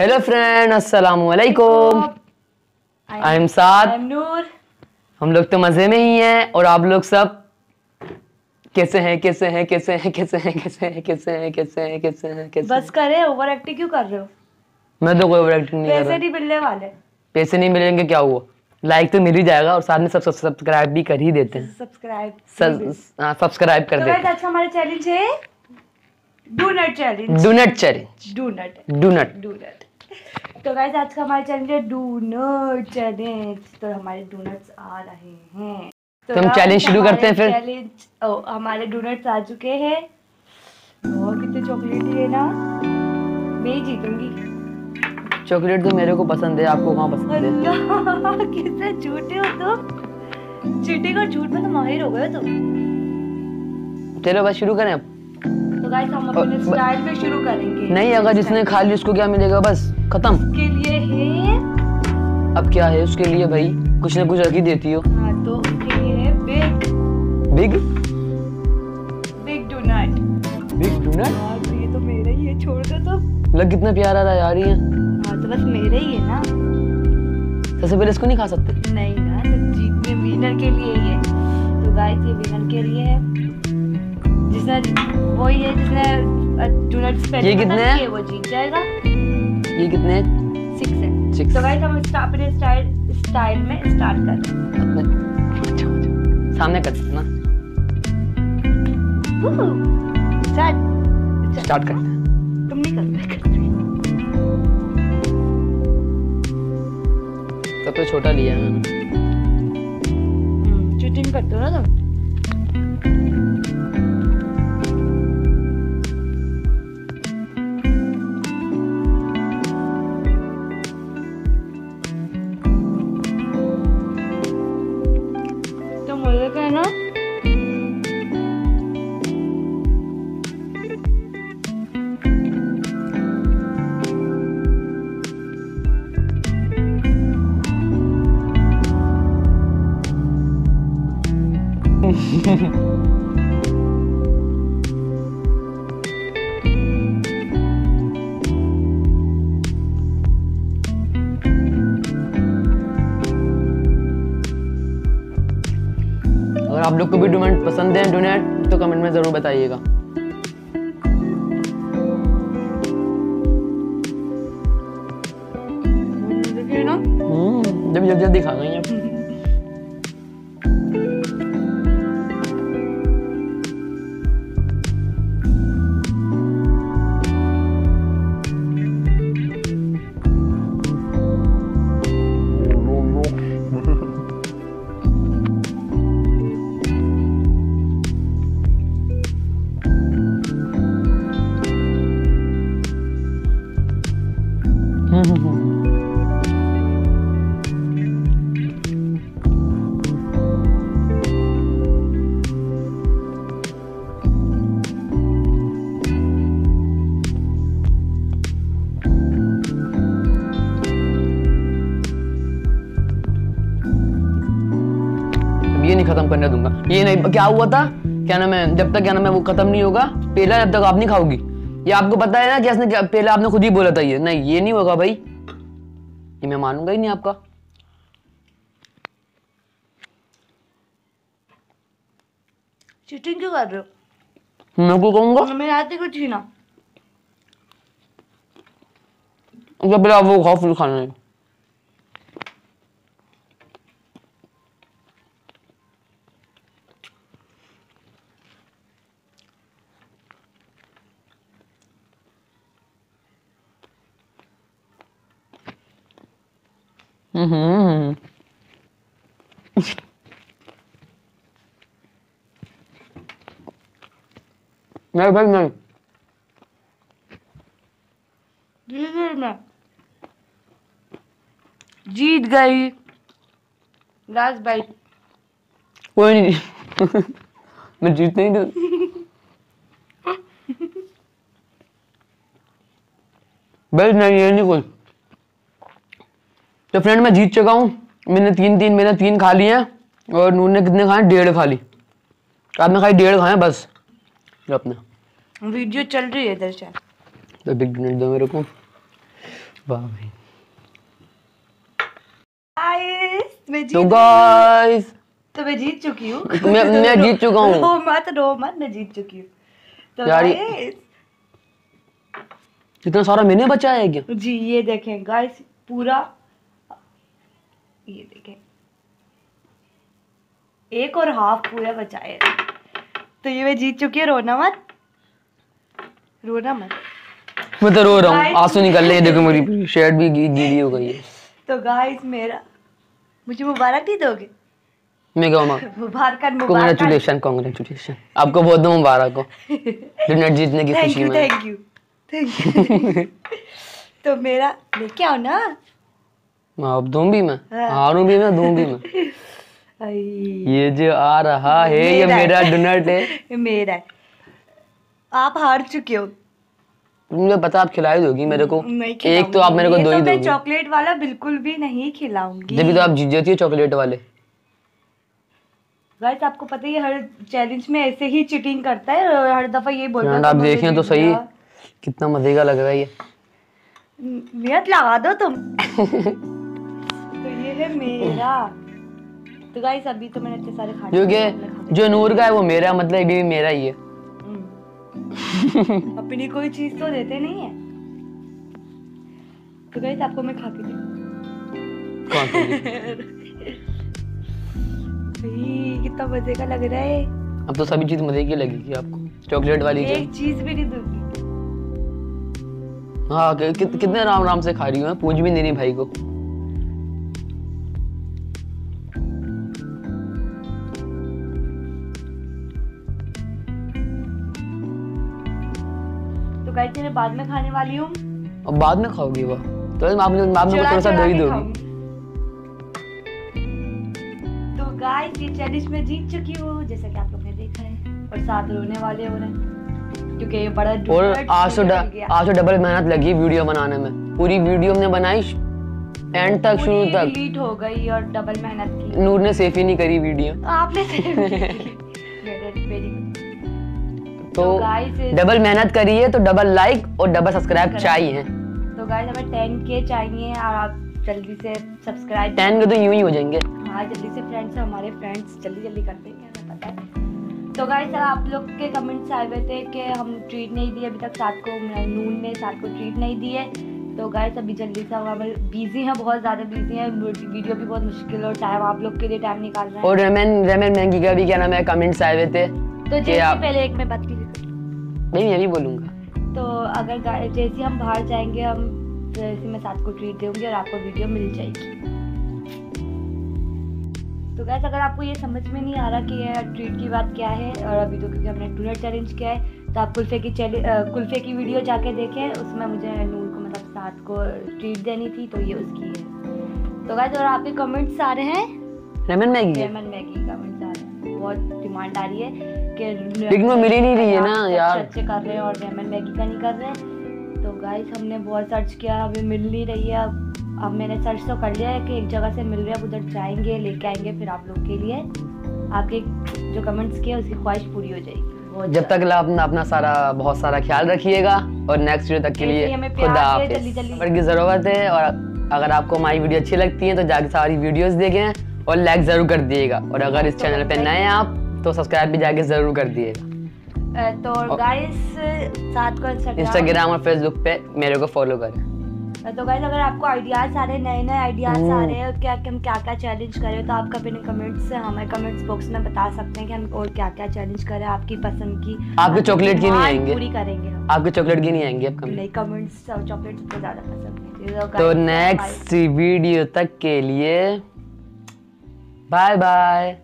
Hello friend अस्सलाम वालेकुम I am साद नूर हम लोग तो मज़े में ही हैं और आप लोग सब कैसे हैं कैसे हैं कैसे हैं कैसे हैं कैसे हैं कैसे हैं कैसे हैं कैसे हैं कैसे बस करे ओवर एक्टिंग क्यों कर रहे हो? मैं तो कोई ओवर एक्टिंग नहीं कर रहा। पैसे नहीं मिलने वाले। पैसे नहीं मिलेंगे क्या हुआ? लाइक तो मिल ही जाएगा और साथ में सब सब्सक्राइब भी कर ही देते हैं। सब्सक्राइब सब- हाँ सब्सक्राइब कर तो देते गाइस आज का हमारा चैलेंज है डूनट चैलेंज हैं डूनट चैलेंज डूनट डूनट डूनट तो गाइस आज का हमारा चैलेंज है डूनट चैलेंज तो हमारे डोनट्स आ रहे हैं. तो हम challenge शुरू करते हैं फिर? चैलेंज ओ हमारे डोनट्स आ चुके हैं. और कितने चॉकलेट है ना? मैं जीतूँगी. चॉकलेट तो मेरे को पसंद है आपको कहाँ पसंद है? कितने झूठे हो तुम. चीटिंग और झूठ में तो माहिर हो गए तुम. चलो बस शुरू करें अब। तो गाइस हम अपने स्टाइल में शुरू करेंगे. नहीं अगर जिसने खा ली उसको क्या मिलेगा? बस। खत्म। के लिए है। अब क्या है उसके लिए भाई? कुछ ना कुछ रख ही देती हो। हाँ तो उसके लिए है big big big donut big donut यार तो ये तो मेरा ही है छोड़ दो तो। लग कितना प्यारा रहा यार ये। हाँ तो बस मेरा ही है ना। सबसे पहले इसको नहीं खा सकते? नहीं ना तो जीतने विनर के लिए ही है। तो गाइस ये विनर के लिए है। जिसने वही है जिसने डोनट ये कितने हैं? वो जीत जाएगा। ये कितने हैं? सिक्स है। Six. तो गाइस हम स्टा- अपने स्टाइल स्टाइल में स्टार्ट कर रहे हैं। अपने अच्छा। सामने कर ना? स्टार्ट स्टार्ट करते हैं। तुम नहीं कर करती सबसे छोटा लिया है मैंने। चीटिंग करते हो ना तुम? अगर आप लोग को भी डोनेट पसंद है डोनेट तो कमेंट में ज़रूर बताइएगा। हम्म, जब जल्दी जल्दी खा गई ये नहीं खत्म करने दूँगा। ये नहीं, क्या हुआ था? क्या नाम है? जब तक क्या नाम है वो खत्म नहीं होगा पेला जब तक आप नहीं खाओगी। ये आपको पता है ना कि इसने पहले आपने खुद ही बोला था ये। नहीं ये नहीं होगा भाई। ये मैं मानूँगा ही नहीं आपका। चीटिंग क्यों कर रहे हो? मैं को कहूँगा? मैं आती कुछ ही ना। जब पहले आप वो खाओ फिर खाना है। नहीं भाई नहीं धीरे मैं जीत गई लास्ट बाइट कोई नहीं मैं जीत नहीं दूँ बस नहीं ये नहीं कोई तो फ्रेंड मैं जीत चुका हूँ। मैंने तीन तीन मैंने तीन खा लिए हैं और नून ने कितने खाए? डेढ़ खा ली। आपने खाई डेढ़ खाए बस। अपने। वीडियो चल रही है इधर से। तो बिग डोनेट दो मेरे को। वाह भाई। गाइस मैं तो जीत गाइस तो मैं जीत चुकी हूँ। मैं मैं जीत चुका हूँ। रो मत रो मत मैं जीत चुकी हूँ। तो यार इतना सारा मैंने बचाया है क्या? जी ये देखें गाइस पूरा ये देखें। एक और हाफ़ पूरा बचाए। तो ये मैं जीत चुकी हूँ रोना मत। रोना मत। मैं तो रो रहा हूँ। आँसू निकल रहे हैं। देखो मेरी शर्ट भी गीली हो गई है। तो गाइस मेरा मुझे मुबारक नहीं दोगे? मैं कहूँ मुबारक मुबारक। कॉन्ग्रेचुलेशन कॉन्ग्रेचुलेशन आपको बहुत बहुत मुबारक हो। डिनर जीतने की खुशी में। थैंक यू थैंक यू तो मेरा लेके आओ ना। अब दूँ भी मैं। हाँ। हारूं भी मैं दूँ भी मैं ये जो आ रहा है ये मेरा डिनर है ये मेरा है। आप हार चुके हो। मुझे पता आप खिलाई दोगी मेरे को। एक तो आप मेरे को दो ही तो दोगी। चॉकलेट वाला बिल्कुल भी नहीं खिलाऊँगी। जब भी तो आप जीत जाती हो चॉकलेट वाले। गाइस आपको पता है हर चैलेंज में ऐसे ही चीटिंग करता है और हर दफ़ा ये बोलता है आप देखें तो सही। कितना मज़े का लग रहा है ये। नियत लगा दो तुम। है मेरा। तो गाइस अभी तो मैंने इतने सारे खा जो नूर का है वो मेरा मतलब ये भी मेरा ही है। हम्म। अपनी कोई चीज़ तो देते नहीं है। तो गाइस आपको मैं खा के दी? कितना मज़े का लग रहा है। अब तो सभी चीज़ मज़े की लगेगी आपको। चॉकलेट वाली एक चीज़ भी नहीं दूँगी। हाँ कि, कि, कितने राम राम से खा रही हूँ पूछ भी नहीं रही भाई को। तो गाइस मैं बाद में खाने वाली हूँ। अब बाद में खाओगी वो। तो आप मुझे आप मुझे थोड़ा सा चुरा दो दोगी तो गाइस ये चैलेंज में जीत चुकी हूँ जैसा कि आप लोग ने देखा है और साथ रोने वाले हो रहे हैं क्योंकि ये बड़ा और आज तो मुझे ड- मिल गया। आज तो डबल मेहनत लगी वीडियो बनाने में। पूरी वीडियो हमने बनाई एंड तक शुरू तक। डिलीट हो गई और डबल मेहनत की। नूर ने सेफ़ ही नहीं करी वीडियो आपने save नहीं तो डबल मेहनत करिए तो डबल लाइक और डबल सब्सक्राइब चाहिए। तो गाइस हमें 10 के चाहिए और आप जल्दी से सब्सक्राइब टेन के तो यूँ ही हो जाएँगे। हाँ जल्दी से फ्रेंड्स हमारे फ्रेंड्स जल्दी जल्दी कर देंगे हमें पता है। तो गाइस आप लोग के कमेंट्स आए हुए थे कि हम ट्रीट नहीं दिए अभी तक साथ को नून ने साथ को ट्रीट नहीं दिए तो गाइस अभी जल्दी से हम बिज़ी हैं बहुत ज़्यादा बिज़ी हैं। वीडियो भी बहुत मुश्किल और टाइम आप लोग के लिए टाइम निकाल रहे हैं। और रेमन रेमन महँगी का भी क्या नाम है कमेंट्स आए हुए थे। तो जैसे आप- पहले एक मैं बात की नहीं मैं भी बोलूँगा। तो अगर जैसे हम बाहर जाएँगे हम जैसे मैं साथ को ट्रीट दूँगी और आपको वीडियो मिल जाएगी। तो गैस अगर आपको ये समझ में नहीं आ रहा कि ये ट्रीट की बात क्या है और अभी तो क्योंकि हमने टूनर चैलेंज किया है तो आप कुल्फे की चैले कुल्फे की वीडियो जाके देखें उसमें मुझे नूर को मतलब साथ को ट्रीट देनी थी तो ये उसकी है। तो गैस और आपके कमेंट्स आ रहे हैं? Ramen Maggi lemon Maggi comments आ रहे हैं। बहुत डिमांड आ रही है। कि लेकिन वो मिल ही नहीं रही है ना यार। अच्छे कर रहे हैं और लेमन मैगी का नहीं कर रहे हैं। तो गाइस हमने बहुत सर्च किया अभी मिल नहीं रही है। अब अब मैंने सर्च तो कर लिया है कि एक जगह से मिल रही है अब उधर जाएँगे लेके आएँगे फिर आप लोग के लिए। आपके जो कमेंट्स किए उसकी ख्वाहिश पूरी हो जाएगी। जब तक आप अपना अपना सारा बहुत सारा ख्याल रखिएगा और नेक्स्ट वीडियो तक के लिए खुदा हाफिज। की ज़रूरत है और अगर आपको हमारी वीडियो अच्छी लगती है तो जाके सारी वीडियोस देखें और लाइक ज़रूर कर दिएगा और अगर इस चैनल पे नए हैं आप तो सब्सक्राइब भी जाके ज़रूर कर दिएगा अ, तो गाइस साथ को इंस्टाग्राम और फेसबुक पे मेरे को फॉलो करें। तो गाइस अगर आपको आइडियाज़ आ रहे नए नए आइडियाज़ आ हम्म। रहे हैं क्या हम क्या क्या चैलेंज करें तो आप अपने कमेंट्स से हमें कमेंट्स बॉक्स में बता सकते हैं कि हम और क्या क्या चैलेंज करें आपकी पसंद की। आपके चॉकलेट की नहीं आएँगे। पूरी करेंगे आपके चॉकलेट की नहीं आएँगे अब कम नहीं कमेंट्स चॉकलेट सबसे ज़्यादा पसंद है तो नेक्स्ट वीडियो तक के लिए बाय बाय